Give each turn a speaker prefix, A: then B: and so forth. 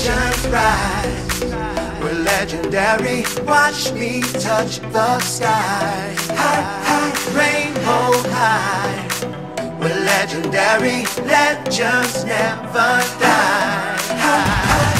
A: legends rise. We're legendary, watch me touch the sky. High, high, rainbow high. We're legendary, legends never die. High, high.